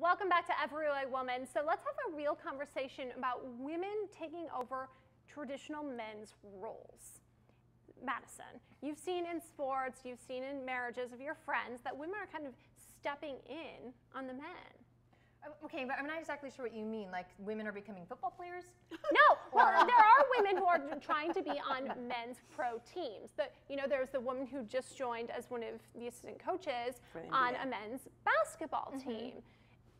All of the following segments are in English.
welcome back to Every Way Woman. So let's have a real conversation about women taking over traditional men's roles. Madison, you've seen in sports, you've seen in marriages of your friends that women are kind of stepping in on the men. Uh, Okay, but I'm not exactly sure what you mean. Like women are becoming football players? No, well, there are women who are trying to be on men's pro teams. The, you know, there's the woman who just joined as one of the assistant coaches on a men's basketball team.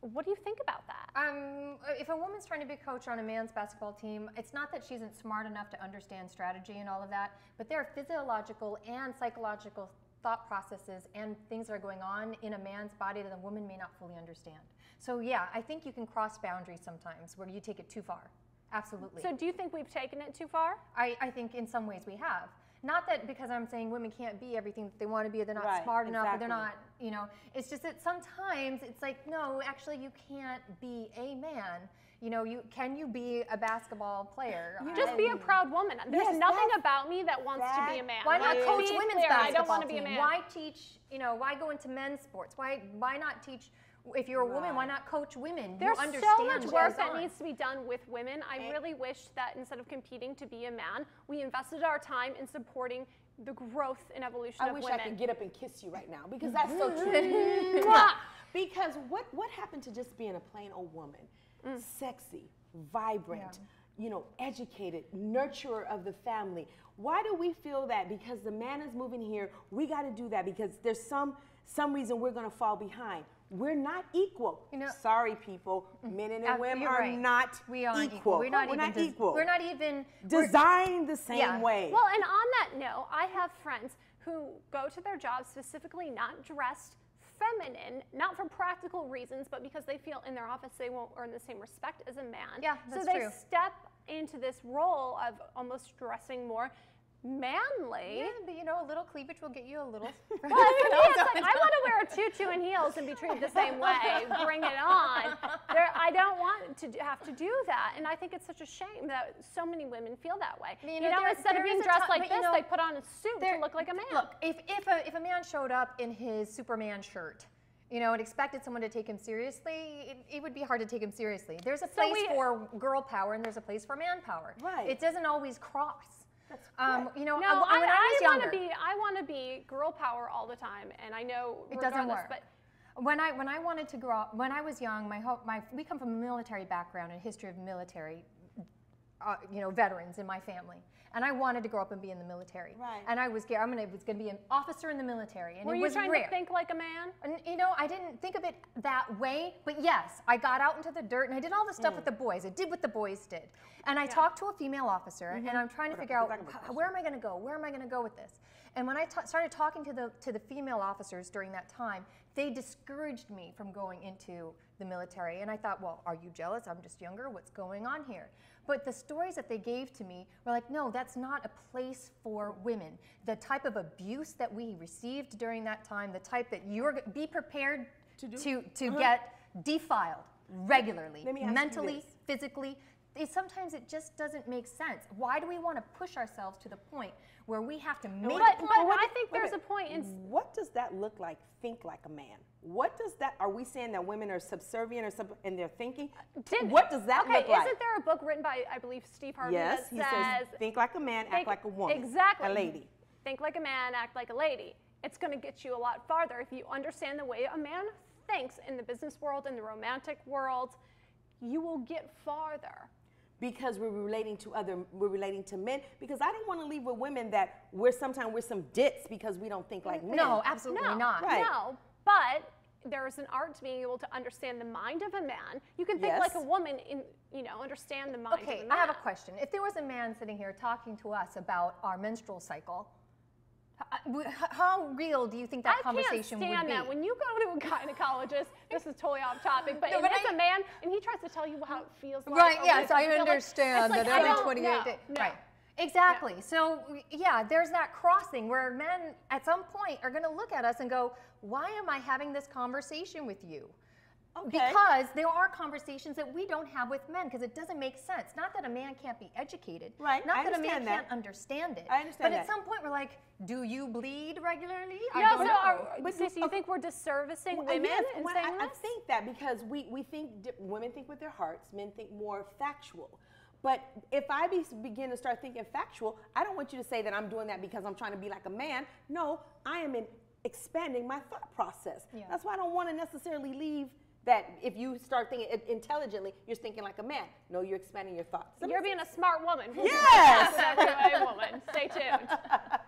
What do you think about that? Um, if a woman's trying to be a coach on a man's basketball team, it's not that she isn't smart enough to understand strategy and all of that, but there are physiological and psychological thought processes and things that are going on in a man's body that a woman may not fully understand. So yeah, I think you can cross boundaries sometimes where you take it too far. Absolutely. So, do you think we've taken it too far? I, I think in some ways we have. Not that because I'm saying women can't be everything that they want to be, or they're not Right, smart enough, or they're not, you know. It's just that sometimes it's like, no, actually, you can't be a man. You know, you can you be a basketball player? Just be a proud woman. There's Yes, nothing about me that wants to be a man. Why not coach women's clear, basketball I don't want to be a man. Why teach? You know, why go into men's sports? Why why not teach? If you're a woman, why not coach women? There's so much work that on. needs to be done with women. I And- really wish that instead of competing to be a man, we invested our time in supporting the growth and evolution I of women. I wish I could get up and kiss you right now because that's so true. Because what what happened to just being a plain old woman, mm. sexy, vibrant, you know, educated, nurturer of the family? Why do we feel that? Because the man is moving here, we got to do that because there's some some reason we're going to fall behind. We're not equal. You know- Sorry, people. Men and Uh, women you're right. not we aren't equal. equal. We're not we're even. not equal. We're not even. we're- designed the same Yeah. way. Well, and on that note, I have friends who go to their jobs specifically not dressed feminine, not for practical reasons, but because they feel in their office they won't earn the same respect as a man. Yeah, that's so they true. step into this role of almost dressing more manly. Yeah, but you know, a little cleavage will get you a little. Well, I mean, it's like, I want to wear a tutu and heels and be treated the same way. Bring it on. There, I don't want to have to do that, and I think it's such a shame that so many women feel that way. You You know, know, there- instead there of being dressed ti- like but you this, know, they put on a suit There- to look like a man. Look, if, if, a, if a man showed up in his Superman shirt, you know, and expected someone to take him seriously, it, it would be hard to take him seriously. There's a place we- for girl power and there's a place for man power. Right. It doesn't always cross. Um, you know, no, I, I, when I, I, was want younger, to be. I want to be girl power all the time, and I know it doesn't work. But when I when I wanted to grow up, when I was young, my ho- my we come from a military background and history of military, uh, you know, veterans in my family, and I wanted to grow up and be in the military. Right. And I was scared. I'm gonna was gonna be an officer in the military, and were it you was trying rare. to think like a man? And you know, I didn't think of it that way, but yes, I got out into the dirt and I did all the Mm. stuff with the boys. I did what the boys did. And I talked to a female officer and I'm trying to figure out where am I going to go? Where am I going to go with this? And when I started talking to the to the female officers during that time, they discouraged me from going into the military. And I thought, well, are you jealous? I'm just younger. What's going on here? But the stories that they gave to me were like, no, that's not a place for women. The type of abuse that we received during that time, the type that you're be prepared To do? to, to uh-huh. get defiled regularly, Let me ask you mentally, physically. It, sometimes it just doesn't make sense. Why do we want to push ourselves to the point where we have to make But, it? but what I think wait a there's a point in What does that look like? Think like a man. What does that? Are we saying that women are subservient or sub, in their thinking? Did- what does that okay, look like? isn't there a book written by I believe Steve Harvey yes, that he says says, think like a man, act like a woman. Exactly. A lady. Think like a man, act like a lady. It's going to get you a lot farther if you understand the way a man thinks in the business world, in the romantic world. You will get farther. Because we're relating to other we're relating to men because I don't want to leave with women that we're sometimes we're some dits because we don't think like men. No, absolutely no, not. Right. No, but there's an art to being able to understand the mind of a man. You can think like a woman in, you know, understand the mind Okay, of a man. I have a question. If there was a man sitting here talking to us about our menstrual cycle, h- w- h- how real do you think that I conversation can't stand would be? that. When you go to a gynecologist, this is totally off topic, but, No, but it's I- a man and he tries to tell you how it feels like. Right, yes, I understand like, that I every don't 28 know. days. No. Right. Exactly. So, yeah, there's that crossing where men at some point are going to look at us and go, Why am I having this conversation with you? Okay. Because there are conversations that we don't have with men because it doesn't make sense. Not that a man can't be educated. Right, Not I that a man that. can't understand it. I understand But at some point we're like, do you bleed regularly? I No, don't so know. are, But- Stacey, you okay. think we're disservicing Well, women yes, in well, saying I, I think that because we, we think di- women think with their hearts, men think more factual. But if I be, begin to start thinking factual, I don't want you to say that I'm doing that because I'm trying to be like a man. No, I am in expanding my thought process. Yeah. That's why I don't want to necessarily leave that if you start thinking intelligently, you're thinking like a man. No, you're expanding your thoughts. That You're being a smart woman. Yes! A woman. Stay tuned.